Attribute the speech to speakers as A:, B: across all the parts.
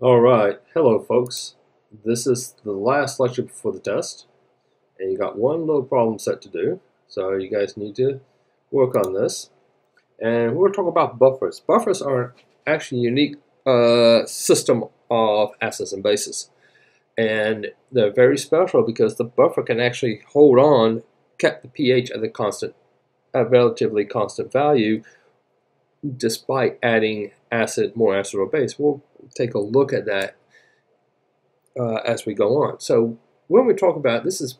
A: All right, hello folks. This is the last lecture before the test, and you got one little problem set to do, so you guys need to work on this. And we're talking about buffers. Buffers are actually a unique uh, system of acids and bases, and they're very special because the buffer can actually hold on, keep the pH at a constant, a relatively constant value, despite adding acid, more acid or base. We'll take a look at that uh, as we go on. So when we talk about this is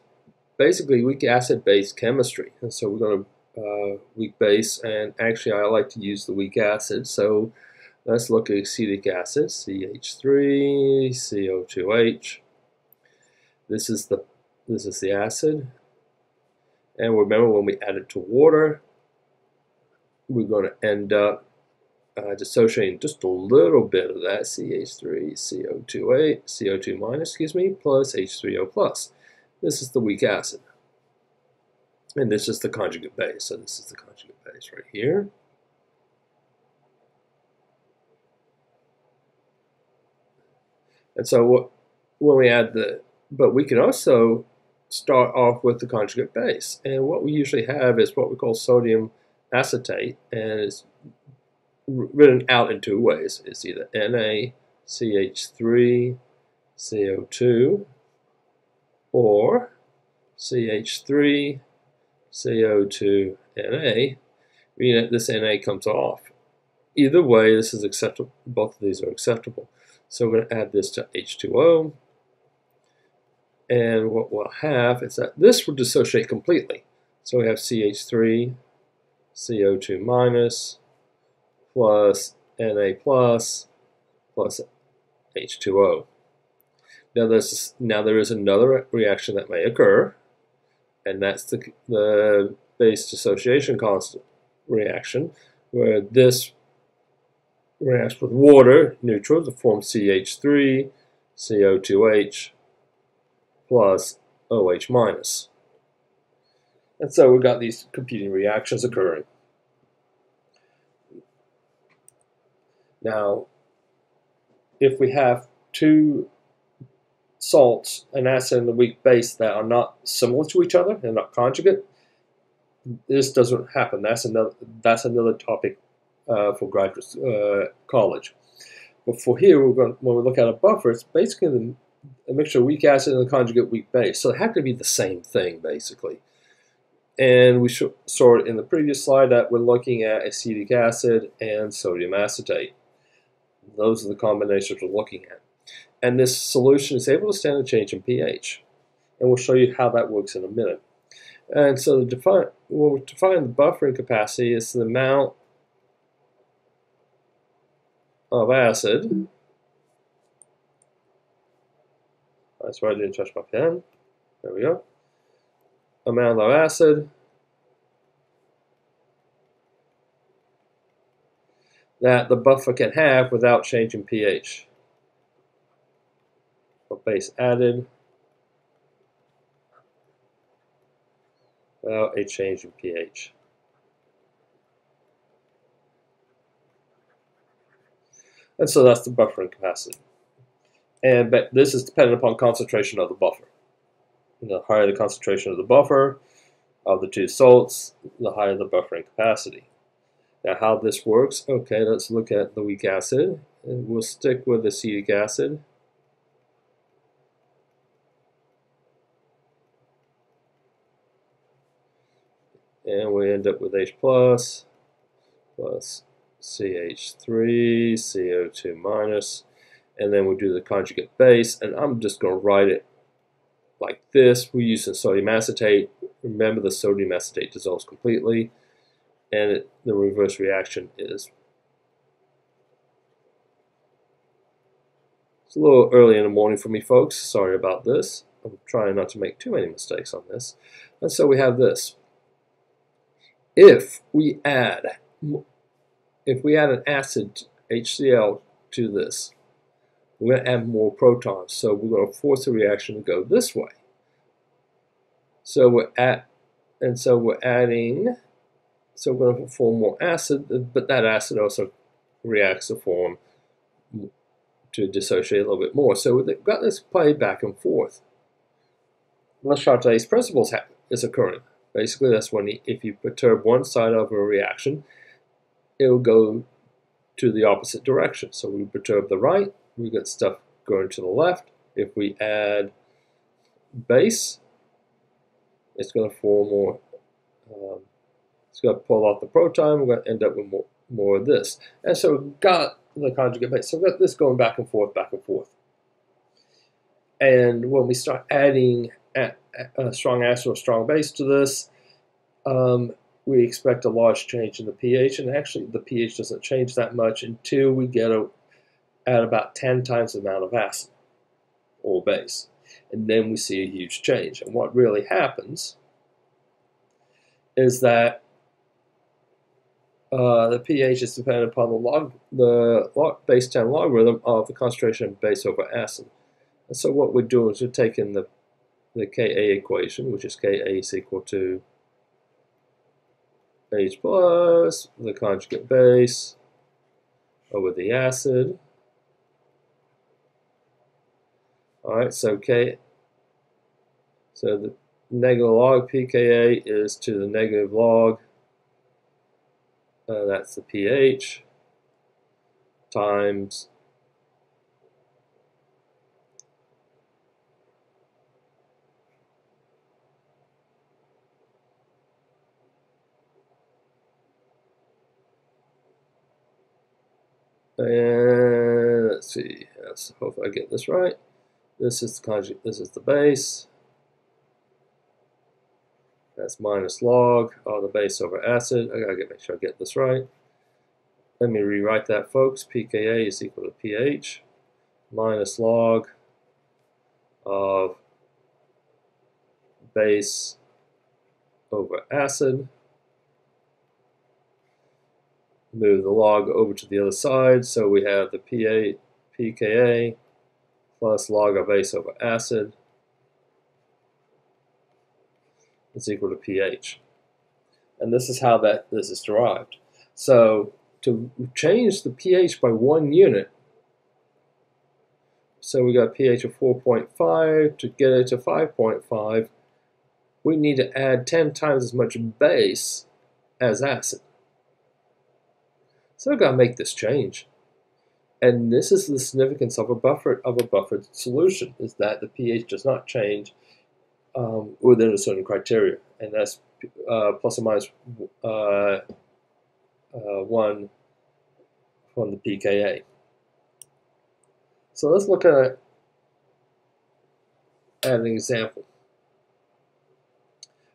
A: basically weak acid base chemistry. And so we're going to uh, weak base and actually I like to use the weak acid. So let's look at acetic acid, CH3, CO2H. This is the this is the acid. And remember when we add it to water, we're going to end up uh, dissociating just a little bit of that CH3, CO2, CO2 minus, excuse me, plus H3O plus. This is the weak acid. And this is the conjugate base. So this is the conjugate base right here. And so what, when we add the, but we can also start off with the conjugate base. And what we usually have is what we call sodium acetate, and it's written out in two ways. It's either NaCH3 CO2 or CH3 CO2 Na, meaning that this Na comes off. Either way, this is acceptable. Both of these are acceptable. So we're going to add this to H2O. And what we'll have is that this will dissociate completely. So we have CH3, CO2 minus, plus Na plus plus H2O. Now, there's, now there is another reaction that may occur, and that's the, the base dissociation constant reaction, where this reacts with water, neutral, to form CH3, CO2H, plus OH minus. And so we've got these competing reactions occurring. Now, if we have two salts, an acid and a weak base that are not similar to each other and not conjugate, this doesn't happen. That's another that's another topic uh, for graduate uh, college. But for here, we're going, when we look at a buffer, it's basically the, a mixture of weak acid and a conjugate weak base. So they have to be the same thing, basically. And we saw in the previous slide that we're looking at acetic acid and sodium acetate. Those are the combinations we're looking at. And this solution is able to stand a change in pH. And we'll show you how that works in a minute. And so the define, when we define the buffering capacity is the amount of acid. That's why I didn't touch my pen. There we go. Amount of acid that the buffer can have without changing pH. So base added without a change in pH. And so that's the buffering capacity. And but this is dependent upon concentration of the buffer. The higher the concentration of the buffer of the two salts, the higher the buffering capacity. Now how this works, okay, let's look at the weak acid. And we'll stick with acetic acid. And we end up with H plus plus CH3, CO2 minus, and then we'll do the conjugate base, and I'm just going to write it like this. We're using sodium acetate. Remember the sodium acetate dissolves completely and it, the reverse reaction is It's a little early in the morning for me, folks. Sorry about this. I'm trying not to make too many mistakes on this. And so we have this. If we add, if we add an acid HCl to this, we're going to add more protons. So we're going to force the reaction to go this way. So we're at, and so we're adding so we're going to form more acid, but that acid also reacts to form to dissociate a little bit more. So we've got this play back and forth. Le Chatelier's principle is occurring. Basically, that's when if you perturb one side of a reaction, it will go to the opposite direction. So we perturb the right, we get stuff going to the left. If we add base, it's going to form more, um, it's going to pull off the proton, we're going to end up with more, more of this. And so we've got the conjugate base. So we've got this going back and forth, back and forth. And when we start adding a, a strong acid or strong base to this, um, we expect a large change in the pH, and actually the pH doesn't change that much until we get a, at about 10 times the amount of acid or base. And then we see a huge change. And what really happens is that uh, the pH is dependent upon the log, the log, base 10 logarithm of the concentration of base over acid. And so what we're doing is we're taking the, the Ka equation, which is Ka is equal to H plus the conjugate base over the acid. All right, so K, so the negative log pKa is to the negative log, uh, that's the pH, times And let's see, let's hope I get this right. This is the conjugate, this is the base. That's minus log of the base over acid. I gotta get, make sure I get this right. Let me rewrite that, folks. pKa is equal to pH minus log of base over acid move the log over to the other side. So we have the pKa plus log of base over acid is equal to pH. And this is how that this is derived. So to change the pH by one unit, so we got pH of 4.5, to get it to 5.5, we need to add 10 times as much base as acid. So I've got to make this change. And this is the significance of a buffered of a buffered solution is that the pH does not change um, within a certain criteria, and that's uh, plus or minus uh, uh, one from the pKa. So let's look at, at an example.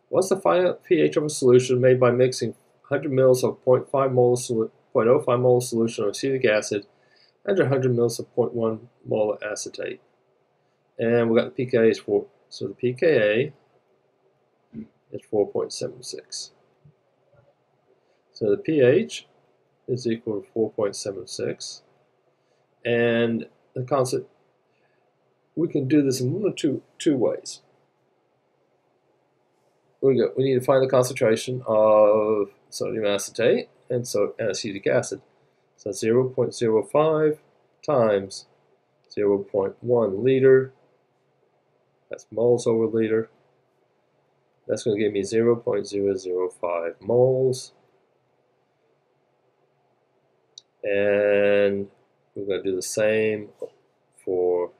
A: What's the final pH of a solution made by mixing 100 ml of 0.5 moles 0.05 mole solution of acetic acid and 100 mils of 0.1 mole acetate. And we've got the pKa is 4, so the pKa is 4.76. So the pH is equal to 4.76. And the concept, we can do this in one of two, two ways. We, go, we need to find the concentration of sodium acetate and so acetic acid. So 0.05 times 0.1 liter, that's moles over liter. That's going to give me 0.005 moles. And we're going to do the same for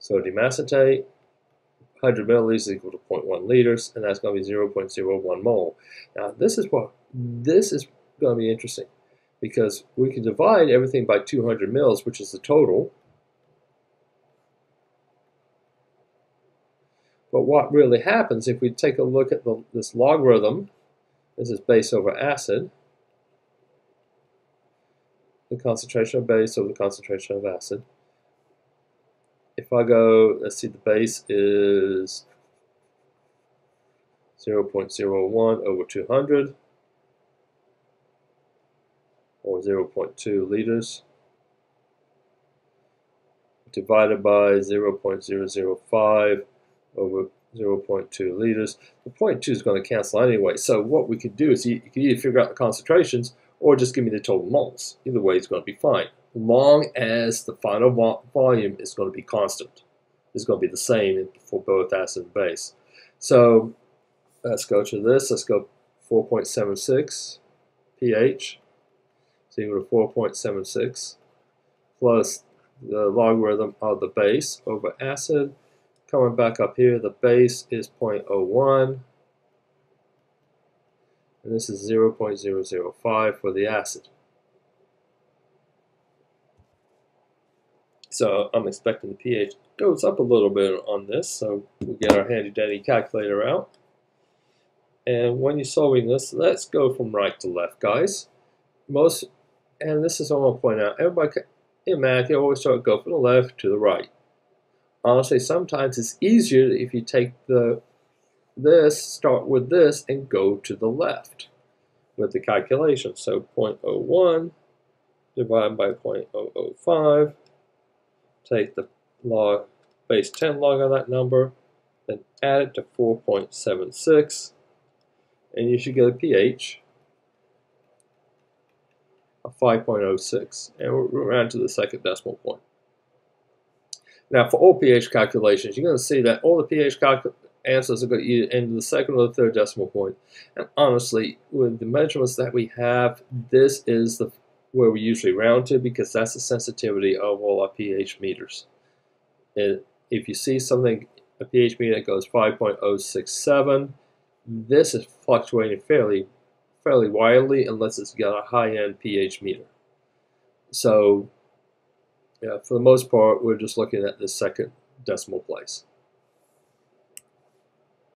A: sodium acetate. 100 milliliters is equal to 0.1 liters, and that's going to be 0.01 mole. Now, this is what this is going to be interesting because we can divide everything by 200 mils, which is the total. But what really happens if we take a look at the, this logarithm, this is base over acid, the concentration of base over the concentration of acid. If I go, let's see, the base is 0.01 over 200 or 0.2 liters divided by 0.005 over 0.2 liters. The 0.2 is going to cancel anyway, so what we could do is you, can either figure out the concentrations or just give me the total moles. Either way is going to be fine. long as the final vo volume is going to be constant. It's going to be the same for both acid and base. So let's go to this. Let's go 4.76 pH. So equal to 4.76 plus the logarithm of the base over acid. Coming back up here, the base is 0.01 and this is 0.005 for the acid. So I'm expecting the pH goes up a little bit on this, so we get our handy dandy calculator out. And when you're solving this, let's go from right to left, guys. Most, and this is what I want to point out, everybody in math, you always start go from the left to the right. Honestly, sometimes it's easier if you take the this, start with this, and go to the left with the calculation. So 0.01 divided by 0.005, take the log, base 10 log of that number, then add it to 4.76, and you should get a pH of 5.06, and we're around to the second decimal point. Now, for all pH calculations, you're going to see that all the pH answers are going to end in the second or the third decimal point. And honestly, with the measurements that we have, this is the where we usually round to because that's the sensitivity of all our pH meters. And if you see something, a pH meter that goes 5.067, this is fluctuating fairly, fairly widely unless it's got a high-end pH meter. So yeah, for the most part, we're just looking at the second decimal place.